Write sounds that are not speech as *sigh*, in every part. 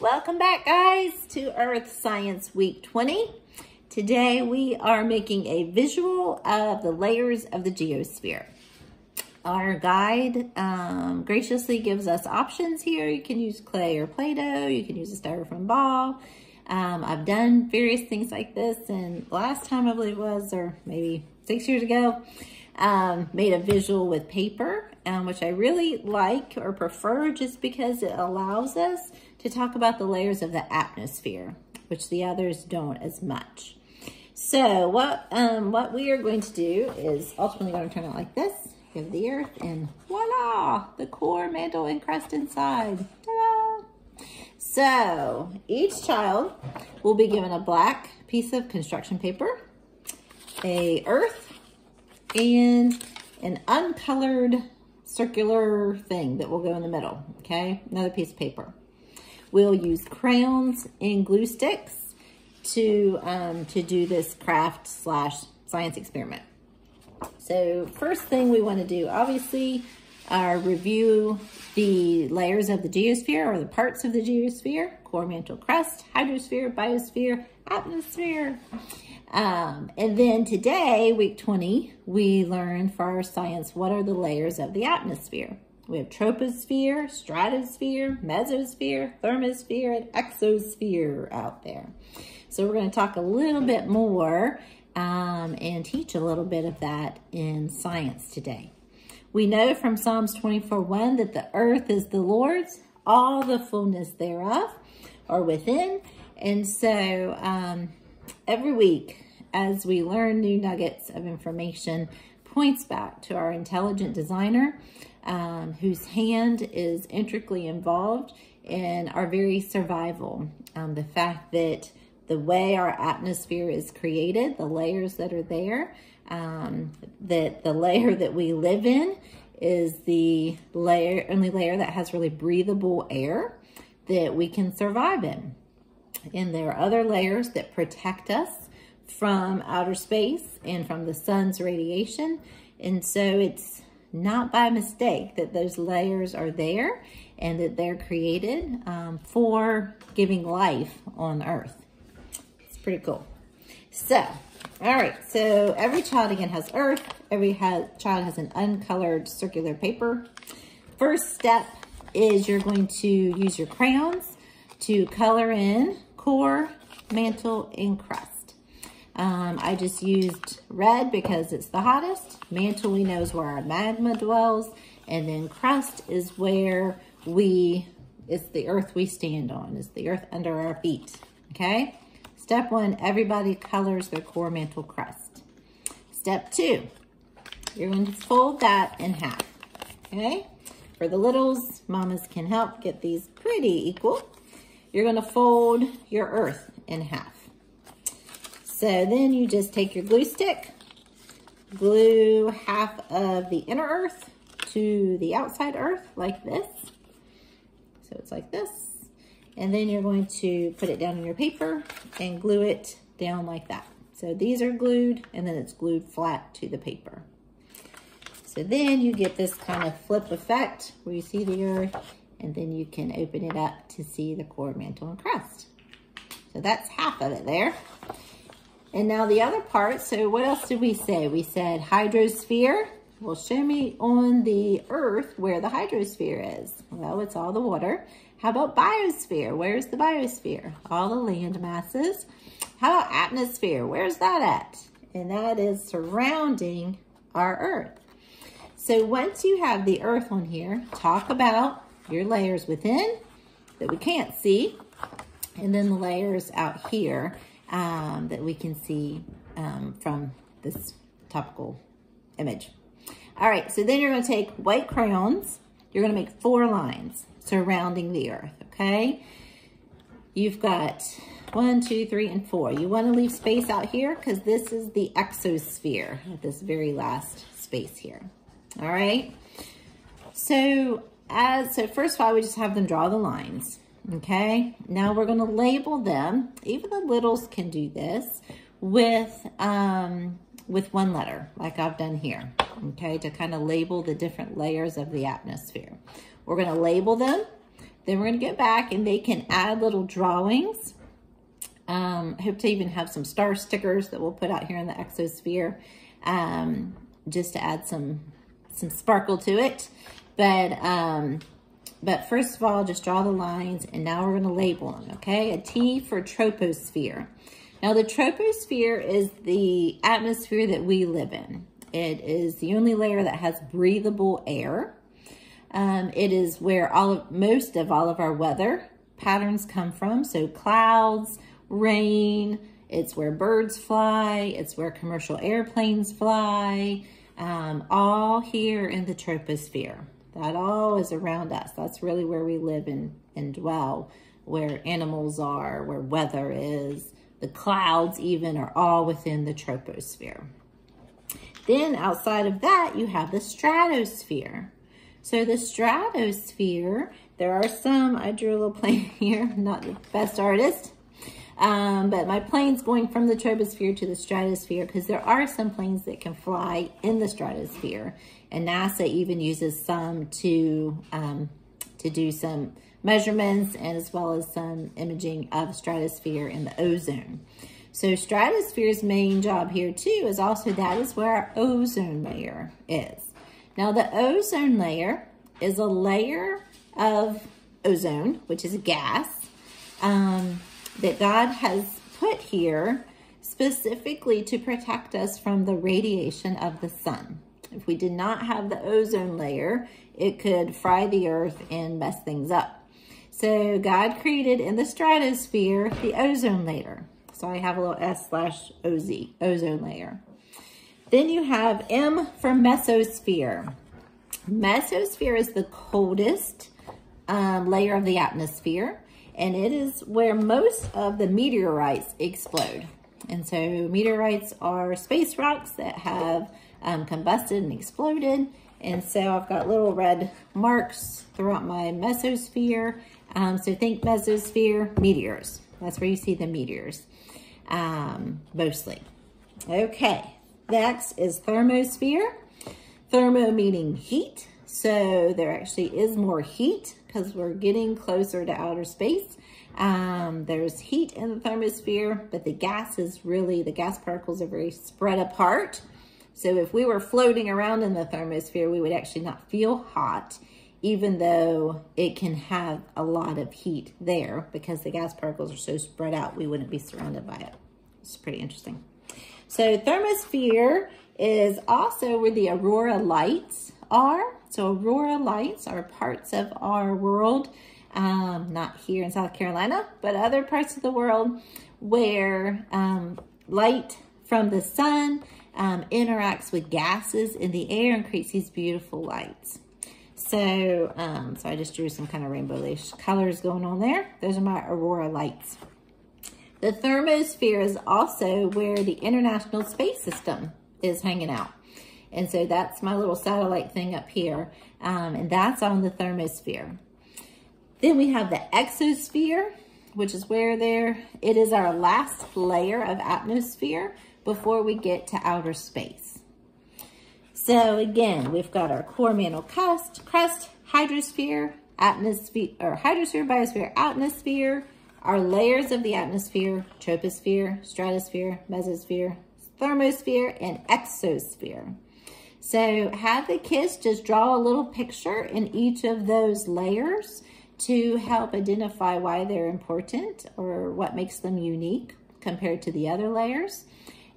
Welcome back guys to Earth Science Week 20. Today we are making a visual of the layers of the geosphere. Our guide um, graciously gives us options here. You can use clay or Play-Doh, you can use a styrofoam ball. Um, I've done various things like this and last time I believe was, or maybe six years ago, um, made a visual with paper, um, which I really like or prefer just because it allows us to talk about the layers of the atmosphere, which the others don't as much. So what, um, what we are going to do is ultimately going to turn it like this. Have the earth and voila, the core, mantle, and crust inside. So each child will be given a black piece of construction paper, a earth, and an uncolored circular thing that will go in the middle, okay? Another piece of paper. We'll use crayons and glue sticks to, um, to do this craft slash science experiment. So first thing we want to do, obviously, uh, review the layers of the geosphere or the parts of the geosphere, core mantle crust, hydrosphere, biosphere, atmosphere. Um, and then today, week 20, we learned for our science, what are the layers of the atmosphere? We have troposphere, stratosphere, mesosphere, thermosphere, and exosphere out there. So we're going to talk a little bit more um, and teach a little bit of that in science today. We know from Psalms 24:1 that the earth is the Lord's, all the fullness thereof are within. And so um, every week, as we learn new nuggets of information, points back to our intelligent designer um, whose hand is intricately involved in our very survival. Um, the fact that the way our atmosphere is created, the layers that are there, um, that the layer *laughs* that we live in is the layer, only layer that has really breathable air that we can survive in. And there are other layers that protect us from outer space and from the sun's radiation. And so it's not by mistake that those layers are there and that they're created um, for giving life on earth. It's pretty cool. So, all right, so every child again has earth. Every has, child has an uncolored circular paper. First step is you're going to use your crayons to color in core, mantle, and crust. Um, I just used red because it's the hottest. Mantle we know is where our magma dwells. And then crust is where we, it's the earth we stand on. It's the earth under our feet, okay? Step one, everybody colors their core mantle crust. Step two, you're going to fold that in half, okay? For the littles, mamas can help get these pretty equal. You're gonna fold your earth in half. So then you just take your glue stick, glue half of the inner earth to the outside earth like this. So it's like this. And then you're going to put it down on your paper and glue it down like that. So these are glued and then it's glued flat to the paper. So then you get this kind of flip effect where you see the earth and then you can open it up to see the core mantle and crust. So that's half of it there. And now the other part, so what else did we say? We said hydrosphere. Well, show me on the earth where the hydrosphere is. Well, it's all the water. How about biosphere? Where's the biosphere? All the land masses. How about atmosphere? Where's that at? And that is surrounding our earth. So once you have the earth on here, talk about your layers within that we can't see, and then the layers out here um, that we can see um, from this topical image. All right, so then you're gonna take white crayons. You're gonna make four lines surrounding the earth, okay? You've got one, two, three, and four. You wanna leave space out here because this is the exosphere, at this very last space here, all right? So, as so first of all, we just have them draw the lines. Okay, now we're going to label them. Even the littles can do this with, um, with one letter, like I've done here. Okay, to kind of label the different layers of the atmosphere. We're going to label them Then we're going to go back and they can add little drawings. Um, I hope to even have some star stickers that we'll put out here in the exosphere um, just to add some some sparkle to it. But um, but first of all, just draw the lines and now we're going to label them, okay? A T for troposphere. Now the troposphere is the atmosphere that we live in. It is the only layer that has breathable air. Um, it is where all of, most of all of our weather patterns come from. So clouds, rain, it's where birds fly, it's where commercial airplanes fly, um, all here in the troposphere. That all is around us. That's really where we live and, and dwell, where animals are, where weather is. The clouds even are all within the troposphere. Then outside of that, you have the stratosphere. So the stratosphere, there are some, I drew a little *laughs* plane here, not the best artist, um, but my plane's going from the troposphere to the stratosphere because there are some planes that can fly in the stratosphere. And NASA even uses some to, um, to do some measurements and as well as some imaging of stratosphere and the ozone. So stratosphere's main job here too is also that is where our ozone layer is. Now the ozone layer is a layer of ozone, which is a gas, um, that God has put here specifically to protect us from the radiation of the sun. If we did not have the ozone layer, it could fry the earth and mess things up. So God created in the stratosphere the ozone layer. So I have a little S slash OZ, ozone layer. Then you have M for mesosphere. Mesosphere is the coldest um, layer of the atmosphere, and it is where most of the meteorites explode. And so meteorites are space rocks that have um, combusted and exploded. And so I've got little red marks throughout my mesosphere. Um, so think mesosphere, meteors. That's where you see the meteors um, mostly. Okay, next is thermosphere. Thermo meaning heat. So there actually is more heat because we're getting closer to outer space. Um, there's heat in the thermosphere, but the gas is really, the gas particles are very spread apart. So if we were floating around in the thermosphere, we would actually not feel hot, even though it can have a lot of heat there because the gas particles are so spread out, we wouldn't be surrounded by it. It's pretty interesting. So thermosphere is also where the aurora lights are. So aurora lights are parts of our world, um, not here in South Carolina, but other parts of the world where um, light from the sun um, interacts with gases in the air and creates these beautiful lights. So, um, so I just drew some kind of rainbowish colors going on there. Those are my aurora lights. The thermosphere is also where the International Space System is hanging out. And so that's my little satellite thing up here. Um, and that's on the thermosphere. Then we have the exosphere, which is where there, it is our last layer of atmosphere before we get to outer space. So again, we've got our core mantle crust, crust, hydrosphere, atmosphere, or hydrosphere, biosphere, atmosphere, our layers of the atmosphere, troposphere, stratosphere, mesosphere, thermosphere, and exosphere. So have the kids just draw a little picture in each of those layers to help identify why they're important or what makes them unique compared to the other layers.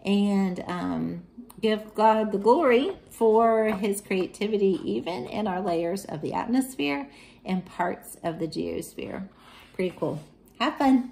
And um, give God the glory for his creativity even in our layers of the atmosphere and parts of the geosphere. Pretty cool. Have fun.